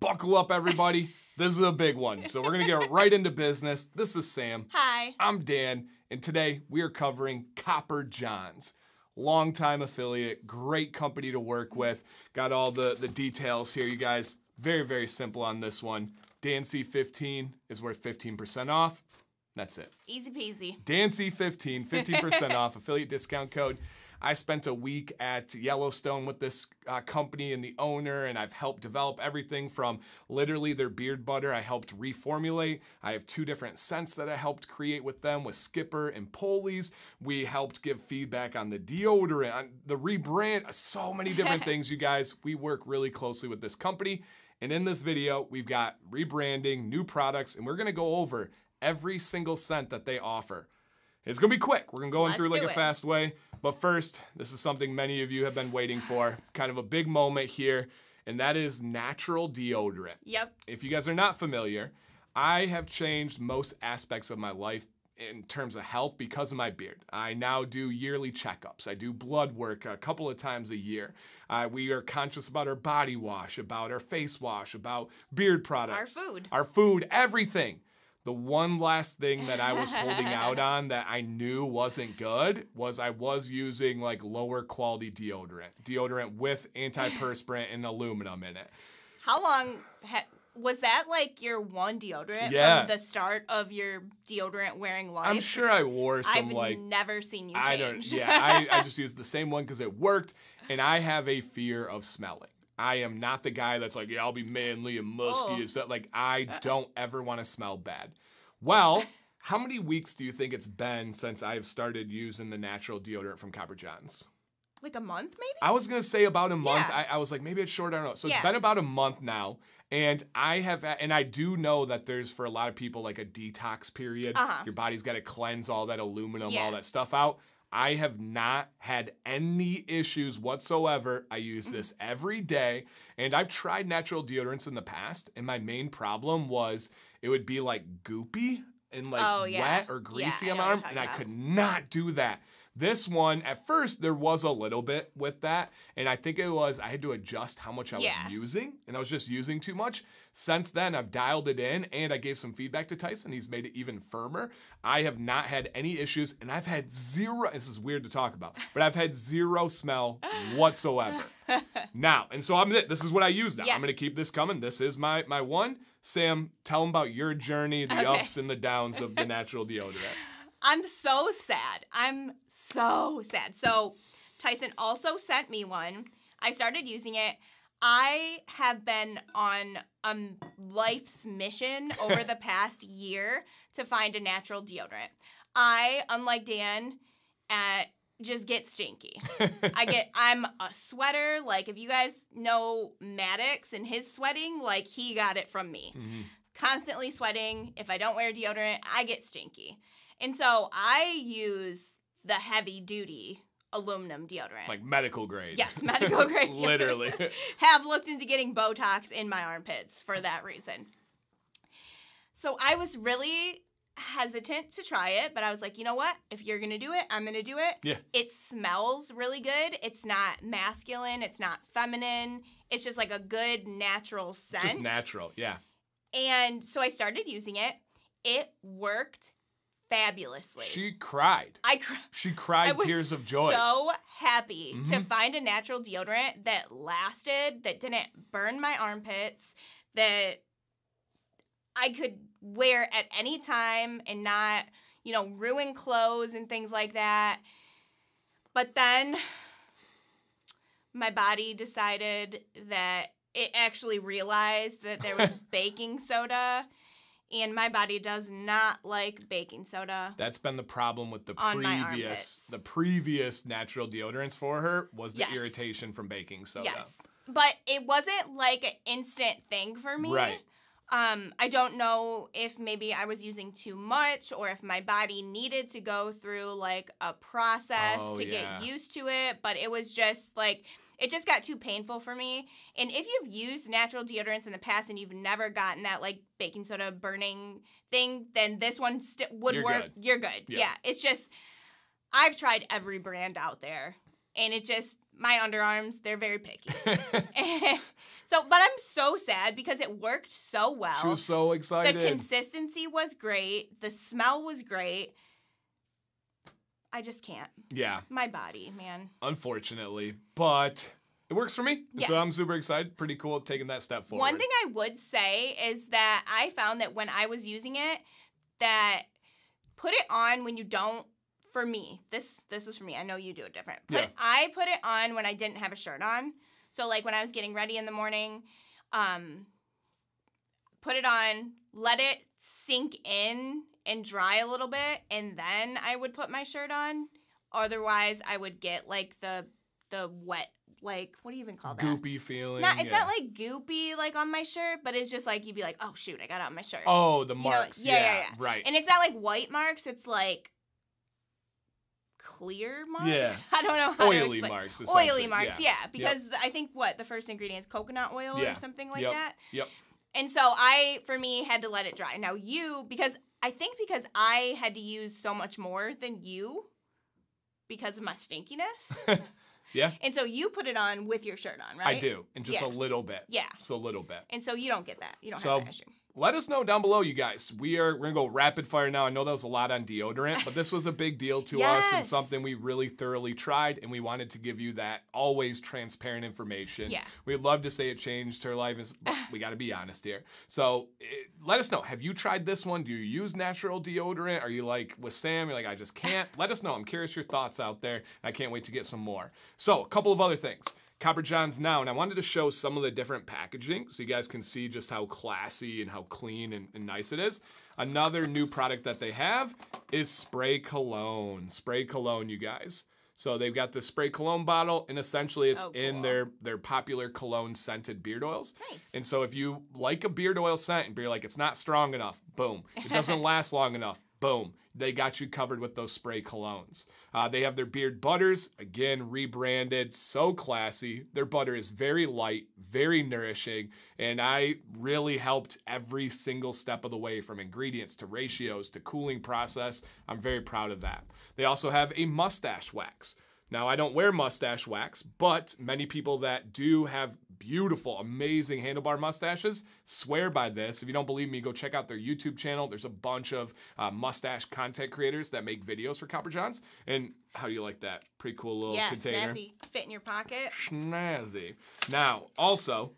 Buckle up, everybody. This is a big one. So we're going to get right into business. This is Sam. Hi. I'm Dan, and today we are covering Copper Johns. Longtime affiliate, great company to work with. Got all the, the details here, you guys. Very, very simple on this one. Dan C15 is worth 15% off. That's it. Easy peasy. Dan C15, 15% off, affiliate discount code. I spent a week at Yellowstone with this uh, company and the owner, and I've helped develop everything from literally their beard butter. I helped reformulate. I have two different scents that I helped create with them with Skipper and Polys. We helped give feedback on the deodorant, on the rebrand, so many different things, you guys. We work really closely with this company. And in this video, we've got rebranding, new products, and we're gonna go over every single scent that they offer. It's gonna be quick. We're gonna go in Let's through like a it. fast way. But first, this is something many of you have been waiting for. Kind of a big moment here, and that is natural deodorant. Yep. If you guys are not familiar, I have changed most aspects of my life in terms of health because of my beard. I now do yearly checkups. I do blood work a couple of times a year. Uh, we are conscious about our body wash, about our face wash, about beard products, our food. our food, everything. The one last thing that I was holding out on that I knew wasn't good was I was using like lower quality deodorant, deodorant with antiperspirant and aluminum in it. How long ha- was that like your one deodorant Yeah. from the start of your deodorant wearing life? I'm sure I wore some I've like never seen you change. I don't. Yeah, I, I just used the same one because it worked, and I have a fear of smelling. I am not the guy that's like, yeah, I'll be manly and musky Oh. and stuff. Like, I don't ever want to smell bad. Well, how many weeks do you think it's been since I've started using the natural deodorant from Copper Johns? like a month maybe? I was gonna say about a month. Yeah. I, I was like, maybe it's short. I don't know. So it's been about a month now, and I have, and I do know that there's for a lot of people like a detox period. Uh-huh. Your body's got to cleanse all that aluminum, Yeah. all that stuff out. I have not had any issues whatsoever. I use Mm-hmm. this every day, and I've tried natural deodorants in the past, and my main problem was it would be like goopy and like Oh, yeah. wet or greasy I on my arm, and I could not do that. This one, at first, there was a little bit with that, and I think it was I had to adjust how much I Yeah. was using, and I was just using too much. Since then, I've dialed it in, and I gave some feedback to Tyson. He's made it even firmer. I have not had any issues, and I've had zero. This is weird to talk about, but I've had zero smell whatsoever. now, and so I'm this is what I use now. Yeah. I'm gonna keep this coming. This is my my one. Sam, tell them about your journey, the Okay. ups and the downs of the natural deodorant. I'm so sad. I'm so sad. So Tyson also sent me one. I started using it. I have been on a life's mission over the past year to find a natural deodorant. I, unlike Dan, uh, just get stinky. I get I'm a sweater. Like if you guys know Maddox and his sweating, like he got it from me. Mhm. Constantly sweating. If I don't wear deodorant, I get stinky. And so I use the heavy duty aluminum deodorant. Like medical grade. Yes, medical grade. Literally. Have looked into getting Botox in my armpits for that reason. So I was really hesitant to try it, but I was like, you know what? If you're gonna do it, I'm gonna do it. Yeah. It smells really good. It's not masculine. It's not feminine. It's just like a good natural scent. Just natural. Yeah. And so I started using it. It worked fabulously. She cried. I cried. She cried tears of joy. so happy to Mhm. find a natural deodorant that lasted, that didn't burn my armpits, that I could wear at any time and not, you know, ruin clothes and things like that. But then my body decided that it actually realized that there was baking soda and my body does not like baking soda. That's been the problem with the previous the previous natural deodorants for her was the Yes. irritation from baking soda. Yes. But it wasn't like an instant thing for me. Right. Um, I don't know if maybe I was using too much or if my body needed to go through like a process Oh, to yeah. get used to it, but it was just like it just got too painful for me. And if you've used natural deodorants in the past and you've never gotten that like baking soda burning thing, then this one st- would You're work. good. You're good. Yeah. yeah. It's just I've tried every brand out there and it just my underarms, they're very picky. So, but I'm so sad because it worked so well. She was so excited. the consistency was great. The smell was great. I just can't. yeah, My body, man. unfortunately, but it works for me. Yeah. So I'm super excited. Pretty cool taking that step forward. One thing I would say is that I found that when I was using it, that put it on when you don't. For me, this this was for me. I know you do it different. Put, Yeah. I put it on when I didn't have a shirt on. So like when I was getting ready in the morning, um, put it on, let it sink in and dry a little bit, and then I would put my shirt on. Otherwise, I would get like the the wet like what do you even call that? goopy feeling. Not, it's yeah. not like goopy like on my shirt, but it's just like you'd be like, oh shoot, I got on my shirt. Oh, the know, marks. yeah, yeah, yeah. Right. And it's not like white marks, it's like clear marks. Yeah. I don't know how Oily marks. Oily marks, yeah. because the- I think what the first ingredient is coconut oil Yeah. or something like Yep. that. Yep. And so I, for me, had to let it dry. Now you, because I think because I had to use so much more than you, because of my stinkiness. Yeah. And so you put it on with your shirt on, right? I do, and just Yeah. a little bit. Yeah. Just a little bit. And so you don't get that. You don't So- have that issue. Let us know down below, you guys. We are we're gonna go rapid fire now. I know that was a lot on deodorant, but this was a big deal to us and something we really thoroughly tried, and we wanted to give you that always transparent information. Yeah. We'd love to say it changed her life, but we got to be honest here. So eh, let us know. Have you tried this one? Do you use natural deodorant? Are you like with Sam? You're like, I just can't. Let us know. I'm curious your thoughts out there. I can't wait to get some more. So a couple of other things. Copper John's now, and I wanted to show some of the different packaging so you guys can see just how classy and how clean and, and nice it is. Another new product that they have is spray cologne. Spray cologne, you guys. So they've got the spray cologne bottle, and essentially it's So in their their popular cologne scented beard oils. Nice. And so if you like a beard oil scent and you're like, it's not strong enough, boom. It doesn't last long enough, boom. They got you covered with those spray colognes. Uh, they have their beard butters, again, rebranded, so classy. Their butter is very light, very nourishing, and I really helped every single step of the way from ingredients to ratios to cooling process. I'm very proud of that. They also have a mustache wax. Now, I don't wear mustache wax, but many people that do have beautiful, amazing handlebar mustaches swear by this. If you don't believe me, go check out their YouTube channel. There's a bunch of uh, mustache content creators that make videos for Copper Johns. And how do you like that? Pretty cool little yeah, container. snazzy. Fit in your pocket. Snazzy. Now, also,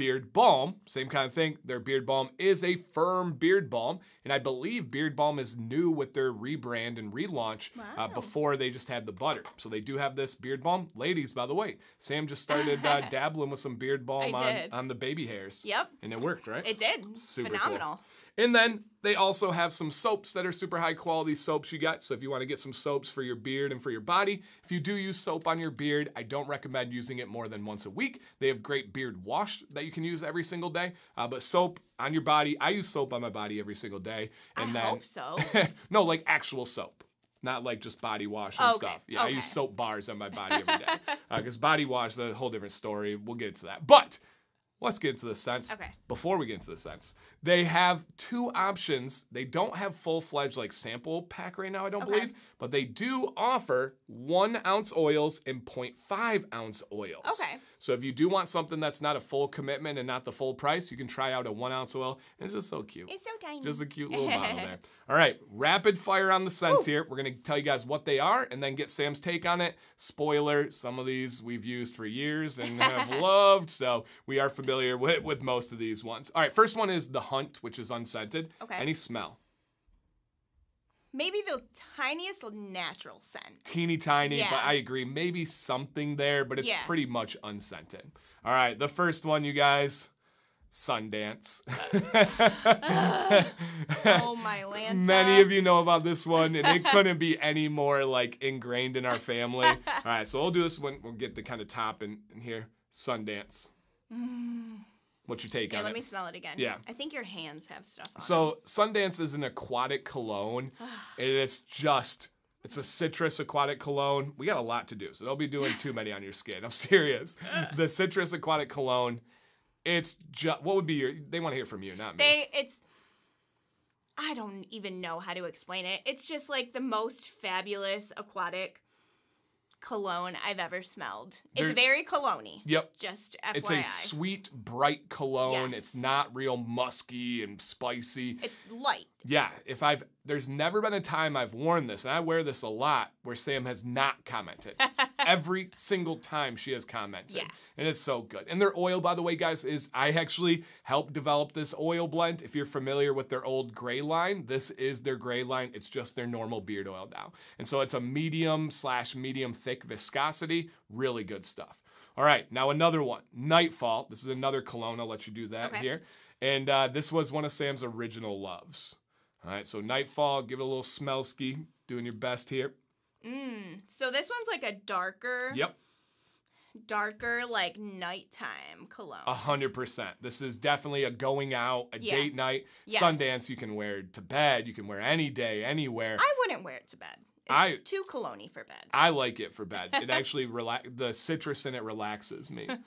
Beard Balm, same kind of thing. Their Beard Balm is a firm beard balm, and I believe Beard Balm is new with their rebrand and relaunch uh, before they just had the butter. So they do have this beard balm. Ladies, by the way, Sam just started uh, dabbling with some beard balm I on, did. on the baby hairs. Yep. And it worked, right? It did. Super cool. And then they also have some soaps that are super high quality soaps you got. So if you want to get some soaps for your beard and for your body, if you do use soap on your beard, I don't recommend using it more than once a week. They have great beard wash that you can use every single day. Uh, but soap on your body, I use soap on my body every single day. And I then hope so. no, like actual soap. Not like just body wash and Okay, stuff. Yeah, I use soap bars on my body every day. Because body wash, is a whole different story. We'll get to that. But let's get into the scents. Okay. Before we get into the scents, they have two options. They don't have full fledged like sample pack right now, I don't Okay. believe, but they do offer one ounce oils and 0.5 ounce oils. Okay. So if you do want something that's not a full commitment and not the full price, you can try out a one ounce oil. It's just so cute. It's so tiny. Just a cute little bottle there. All right, rapid fire on the scents here. We're gonna tell you guys what they are and then get Sam's take on it. Spoiler: some of these we've used for years and have loved, so we are familiar with, with most of these ones. All right, first one is the Hunt, which is unscented. Okay. Any smell? Maybe the tiniest natural scent. Teeny tiny, but I agree. Maybe something there, but it's Yeah. pretty much unscented. All right, the first one, you guys. Sundance. Oh my Lanta. Many of you know about this one, and it couldn't be any more like ingrained in our family. All right, so we'll do this one. We'll get the kind of top in, in here. Sundance. Mm. What's your take Yeah, on let it? me smell it again. Yeah. I think your hands have stuff on So Sundance is an aquatic cologne, and it's just it's a citrus aquatic cologne. We got a lot to do, so don't be doing too many on your skin. I'm serious. The citrus aquatic cologne. It's just what would be your? They want to hear from you, not me. They it's I don't even know how to explain it. It's just like the most fabulous aquatic cologne I've ever smelled. It's very cologne Yep. Just FYI. It's a sweet, bright cologne. Yes. It's not real musky and spicy. It's light. Yeah, if I've there's never been a time I've worn this, and I wear this a lot, where Sam has not commented. Every single time she has commented. Yeah. And it's so good. And their oil, by the way, guys, is I actually helped develop this oil blend. If you're familiar with their old gray line, this is their gray line. It's just their normal beard oil now. And so it's a medium slash medium thick viscosity. Really good stuff. All right, now another one. Nightfall. This is another cologne. I'll let you do that Okay. here. And uh, this was one of Sam's original loves. All right, so Nightfall, give it a little smell ski. Doing your best here. Mm. So this one's like a darker, Yep, darker like nighttime cologne. a hundred percent. This is definitely a going out, a Yeah. date night, Yes. Sundance. You can wear to bed. You can wear any day, anywhere. I wouldn't wear it to bed. It's I- too cologne for bed. I like it for bed. It actually relax. The citrus in it relaxes me.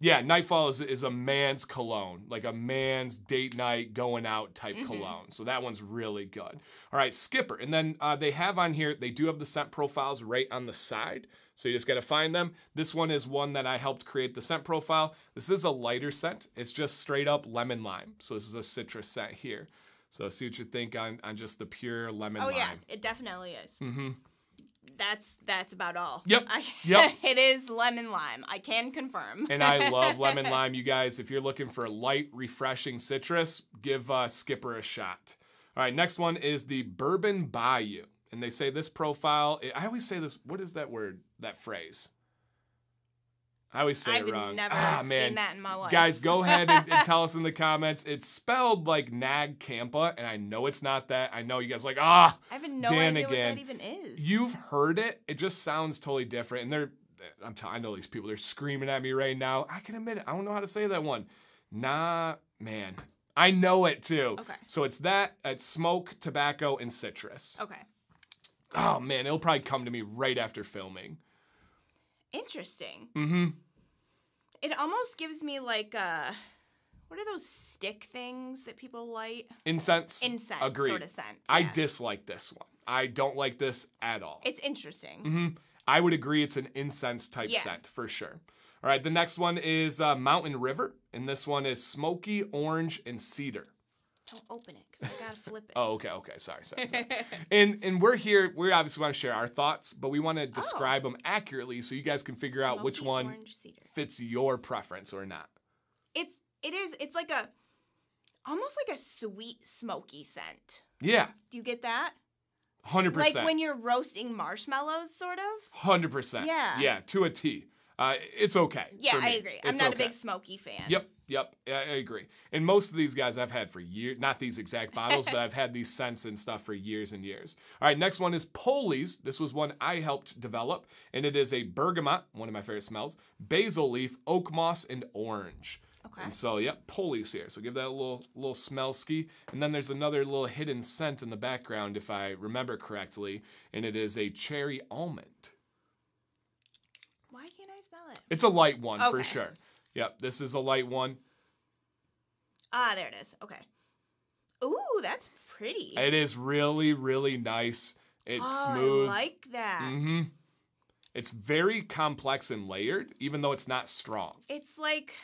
yeah, Nightfall is, is a man's cologne, like a man's date night going out type Mhm. cologne. So that one's really good. All right, Skipper, and then uh, they have on here. They do have the scent profiles right on the side. So you just got to find them. This one is one that I helped create the scent profile. This is a lighter scent. It's just straight up lemon lime. So this is a citrus scent here. So see what you think on, on just the pure lemon lime. oh lime. yeah, it definitely is. Mm-hmm. That's that's about all. Yep. I, Yep. it is lemon lime. I can confirm. and I love lemon lime. You guys, if you're looking for a light, refreshing citrus, give uh, Skipper a shot. All right, next one is the Bourbon Bayou. And they say this profile, I always say this, what is that word, that phrase? I always say I've it wrong. never ah, seen man. that in my life. Guys, go ahead and, and tell us in the comments. It's spelled like Nag Champa, and I know it's not that. I know you guys are like, ah, I have no Dan idea again. what that even is. You've heard it. It just sounds totally different. And they're, I'm t- I know these people. They're screaming at me right now. I can admit it. I don't know how to say that one. Nah, man. I know it too. Okay. So it's that. It's smoke, tobacco, and citrus. Okay. Oh man, it'll probably come to me right after filming. Interesting. Mm-hmm. It almost gives me like uh what are those stick things that people light? Incense. Incense Agreed. sort of scent. I dislike this one. I don't like this at all. It's interesting. hmm I would agree it's an incense type Yeah. scent for sure. All right, the next one is uh, Mountain River, and this one is smoky orange and cedar. Don't open it because I gotta flip it. Oh, okay, okay. Sorry, sorry, sorry. and and we're here. We obviously want to share our thoughts, but we want to oh. describe them accurately so you guys can figure out which one fits your preference or not. It's it is it's like a almost like a sweet smoky scent. Yeah, Do you get that? Hundred percent. Like when you're roasting marshmallows, sort of. Hundred percent. Yeah. Yeah, to a T. Uh, it's okay. Yeah, I agree. I'm not okay. a big smoky fan. Yep, yep, I, I agree. And most of these guys I've had for years, not these exact bottles, but I've had these scents and stuff for years and years. All right, next one is Polys. This was one I helped develop, and it is a bergamot, one of my favorite smells, basil leaf, oak moss, and orange. Okay. And so, yep, Polys here. So give that a little little smell ski. And then there's another little hidden scent in the background, if I remember correctly, and it is a cherry almond. Why can't I smell it? It's a light one for sure. Yep, this is a light one. Ah, there it is. Okay. Ooh, that's pretty. It is really, really nice. It's oh, smooth. I like that. Mm-hmm. It's very complex and layered, even though it's not strong. It's like,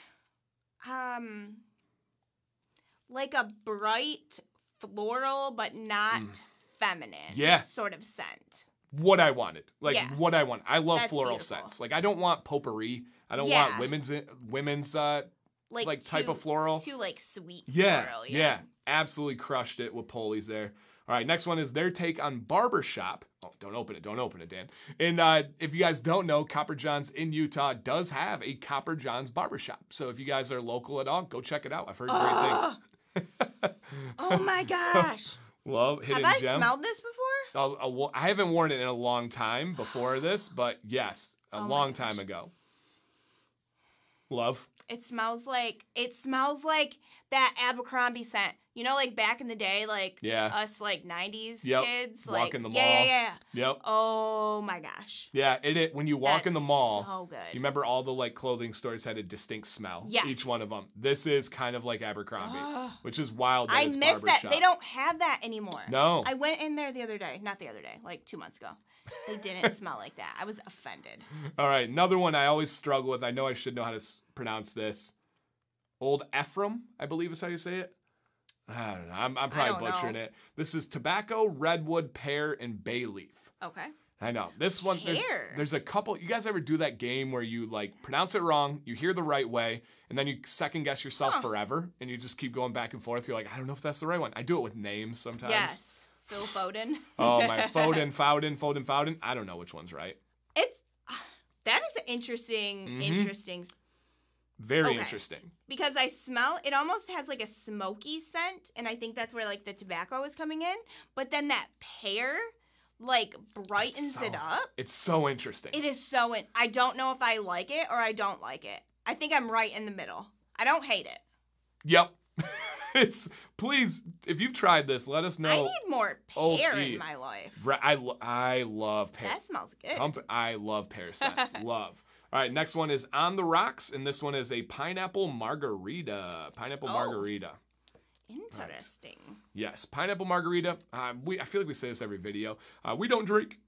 um, like a bright floral, but not Mm. feminine. Yeah. Sort of scent. What I wanted, like Yeah. what I want. I love That's floral beautiful. scents. Like I don't want potpourri. I don't Yeah. want women's women's uh, Like, like, type of floral. Too like sweet Yeah, floral. yeah, absolutely crushed it with Polys there. All right, next one is their take on barbershop. Oh, don't open it, don't open it, Dan. And uh, if you guys don't know, Copper John's in Utah does have a Copper John's barbershop. So if you guys are local at all, go check it out. I've heard great things. Oh my gosh. Love Have hidden I gem. smelled this before? I'll- I'll I haven't worn it in a long time before this, but yes, a Oh long time ago. Love. It smells like it smells like that Abercrombie scent. You know, like back in the day, like Yeah. us like '90s Yep. kids, Walk like in the yeah, mall. yeah, yeah. Yep. Oh my gosh. Yeah. It, it when you walk in the mall. So good. You remember all the like clothing stores had a distinct smell. Yes. Each one of them. This is kind of like Abercrombie, which is wild. I miss that. barbershop. They don't have that anymore. No. I went in there the other day, not the other day, like two months ago, They didn't smell like that. I was offended. All right, another one I always struggle with. I know I should know how to s- pronounce this. Old Ephraim, I believe is how you say it. I don't know. I'm, I'm probably know. butchering it. This is tobacco, redwood, pear, and bay leaf. Okay. I know. This one, there's, Pear. there's a couple. You guys ever do that game where you like pronounce it wrong, you hear the right way, and then you second guess yourself Huh. forever, and you just keep going back and forth? You're like, I don't know if that's the right one. I do it with names sometimes. Yes. Phil Foden. Oh, my Foden, Foden, Foden, Foden. I don't know which one's right. It's that is an interesting, Mhm. interesting Very Okay. interesting. because I smell it almost has like a smoky scent, and I think that's where like the tobacco is coming in. But then that pear like brightens so- it up. It's so interesting. It is so. In- I don't know if I like it or I don't like it. I think I'm right in the middle. I don't hate it. Yep. it's please if you've tried this, let us know. I need more Oh, pear in my life. I lo- I love pear. That smells good. I love pear scents. love. All right, next one is on the rocks, and this one is a pineapple margarita. Pineapple Oh. margarita. Interesting. Yes, pineapple margarita. Uh, we I feel like we say this every video. Uh, we don't drink,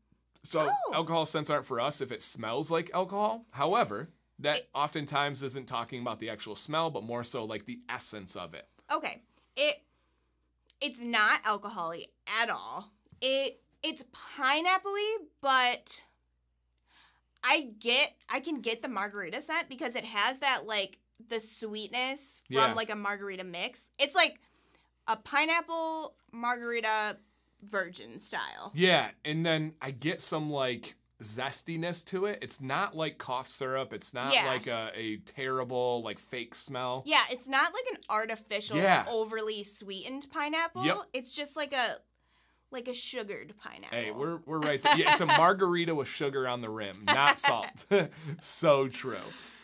so Oh. alcohol scents aren't for us if it smells like alcohol. However, that It- oftentimes isn't talking about the actual smell, but more so like the essence of it. Okay. It it's not alcoholic at all. It it's pineappley, but I get I can get the margarita scent because it has that like the sweetness from Yeah. like a margarita mix. It's like a pineapple margarita virgin style. Yeah, and then I get some like zestiness to it. It's not like cough syrup. It's not Yeah. like a, a terrible like fake smell. Yeah, it's not like an artificial Yeah. overly sweetened pineapple. Yep. It's just like a like a sugared pineapple. Hey, we're we're right there. Yeah, it's a margarita with sugar on the rim, not salt. so true.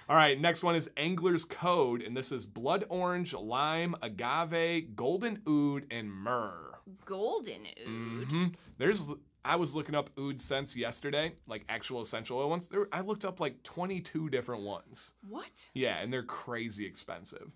All right, next one is Angler's Code, and this is blood orange, lime, agave, golden oud, and myrrh. golden oud. hmm There's I was looking up oud scents yesterday, like actual essential oil ones. There, I looked up like 22 different ones. What? Yeah, and they're crazy expensive.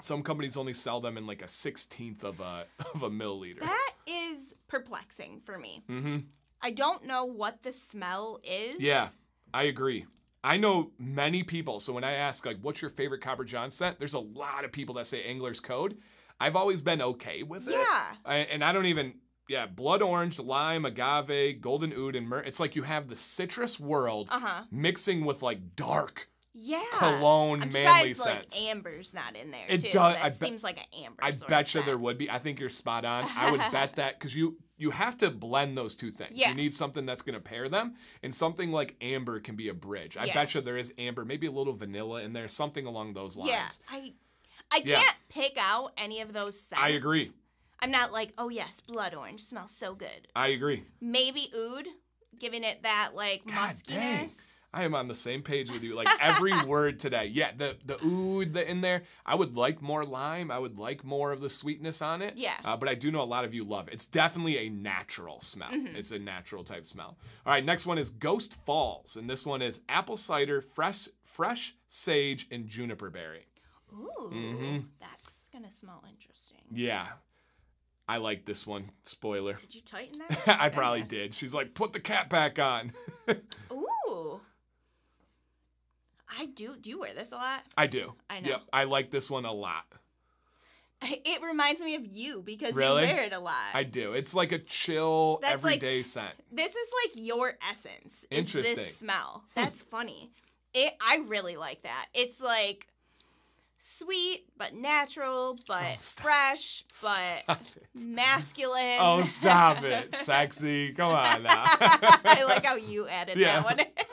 Some companies only sell them in like a sixteenth of a of a milliliter. That is perplexing for me. mm-hmm. I don't know what the smell is. Yeah, I agree. I know many people. So when I ask like, "What's your favorite Copper John scent?" There's a lot of people that say Angler's Code. I've always been okay with it. Yeah. I, and I don't even. Yeah, blood orange, lime, agave, golden oud, and myrrh. It's like you have the citrus world Uh huh. mixing with like dark Yeah. cologne, I'm manly surprised scents. like amber's not in there It too. does- That I bet- seems like an amber. I bet you there would be. I think you're spot on. I would bet that because you you have to blend those two things. Yeah. You need something that's going to pair them, and something like amber can be a bridge. I Yeah. bet you there is amber, maybe a little vanilla in there, something along those lines. Yeah. I I Yeah. can't pick out any of those scents. I agree. I'm not like, oh yes, blood orange smells so good. I agree. Maybe oud, giving it that like God dang. muskiness. I am on the same page with you. Like every word today. Yeah, the the oud that in there. I would like more lime. I would like more of the sweetness on it. Yeah. Uh, but I do know a lot of you love it. It's definitely a natural smell. Mhm. It's a natural type smell. All right, next one is Ghost Falls, and this one is apple cider, fresh fresh sage, and juniper berry. Ooh, Mhm. that's gonna smell interesting. Yeah. I like this one. Spoiler. Did you tighten that? I probably Goodness. did. She's like, put the cap back on. Ooh. I do. Do you wear this a lot? I do. I know. Yep. I like this one a lot. It reminds me of you because Really? you wear it a lot. I do. It's like a chill, That's like- everyday scent. this is like your essence. Interesting. This smell. Hmm. That's funny. It. I really like that. It's like sweet but natural, but Oh, fresh, but Stop masculine. Oh, stop it. Sexy. Come on now. I like how you added Yeah. that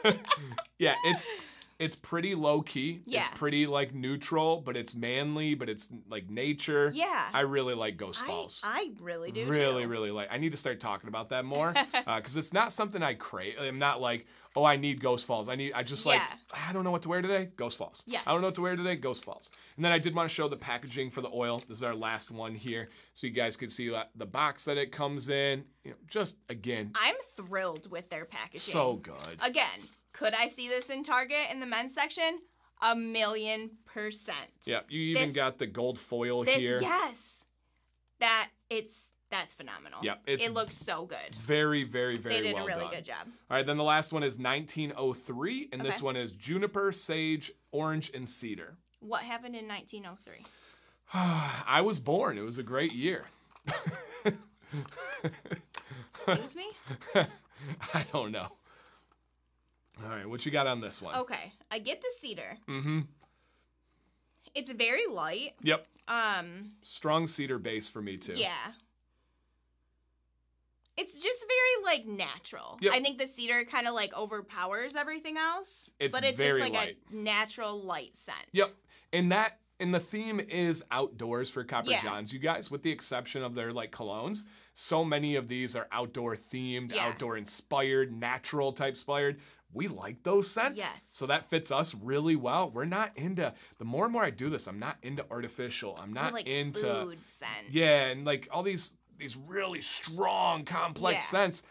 one. yeah, it's it's pretty low key. Yeah. It's pretty like neutral, but it's manly, but it's like nature. yeah. I really like Ghost I, Falls. I really do. really, too. really like. I need to start talking about that more uh, because it's not something I crave. I'm not like, oh, I need Ghost Falls. I need. I just like. Yeah. I don't know what to wear today. Ghost Falls. Yeah. I don't know what to wear today. Ghost Falls. And then I did want to show the packaging for the oil. This is our last one here, so you guys can see the box that it comes in. You know, just again, I'm thrilled with their packaging. so good. Again, could I see this in Target in the men's section? A million percent. Yeah, you even This- got the gold foil This, here. yes. That it's That's phenomenal. Yep, it's it looks so good. very, very, very they did well a really done. good job. All right, then the last one is 1903, and this one is juniper, sage, orange, and cedar. What happened in 1903? I was born. It was a great year. Excuse me? I don't know. All right, what you got on this one? Okay, I get the cedar. Mm-hmm. It's very light. Yep. Um, Strong cedar base for me too. yeah. It's just very like natural. Yep. I think the cedar kind of like overpowers everything else. It's but it's very just like light. a natural light scent. Yep. And that and the theme is outdoors for Copper Yeah. Johns, you guys, with the exception of their like colognes. So many of these are outdoor themed, Yeah. outdoor inspired, natural type inspired. We like those scents. Yes. So that fits us really well. We're not into the more and more I do this, I'm not into artificial. I'm not like into food scent. Yeah, and like all these these really strong, complex Yeah. scents,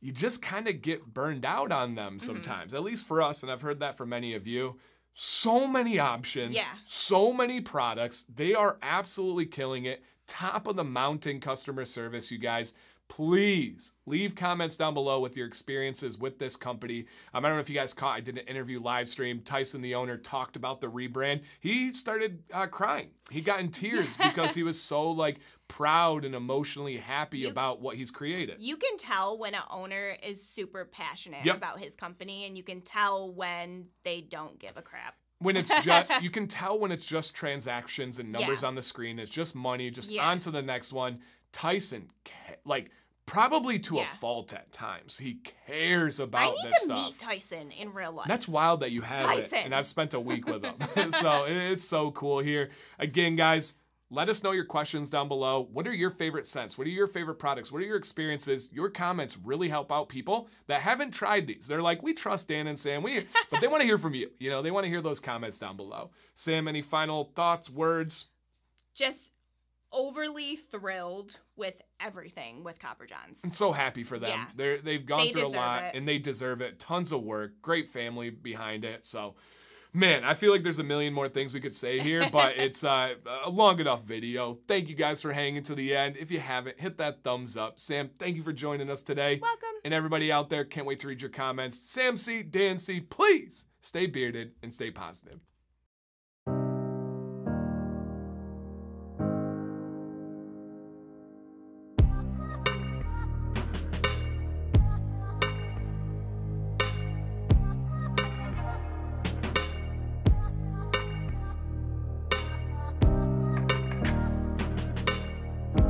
you just kind of get burned out on them Mm-hmm. sometimes. At least for us, and I've heard that for many of you. So many options, Yeah. so many products. They are absolutely killing it. Top of the mountain customer service, you guys. Please leave comments down below with your experiences with this company. Um, I don't know if you guys caught, I did an interview live stream. Tyson, the owner, talked about the rebrand. He started uh, crying. He got in tears because he was so like proud and emotionally happy You- about what he's created. You can tell when an owner is super passionate Yep. about his company, and you can tell when they don't give a crap. When it's just you can tell when it's just transactions and numbers Yeah. on the screen it's just money just Yeah. on to the next one tyson like probably to a fault at times he cares about. I about need this to stuff meet Tyson in real life. that's wild that you have it and i've spent a week with him so it's so cool here again guys let us know your questions down below. What are your favorite scents? What are your favorite products? What are your experiences? Your comments really help out people that haven't tried these. They're like, we trust Dan and Sam, we, but they want to hear from you. You know, they want to hear those comments down below. Sam, any final thoughts, words? just overly thrilled with everything with Copper Johns. I'm so happy for them. Yeah. They're they've gone They through a lot it. and they deserve it. Tons of work, great family behind it. So, man, I feel like there's a million more things we could say here, but it's uh, a long enough video. Thank you guys for hanging to the end. If you haven't, hit that thumbs up. Sam, thank you for joining us today. Welcome. And everybody out there, can't wait to read your comments. Sam C, Dan C, please stay bearded and stay positive.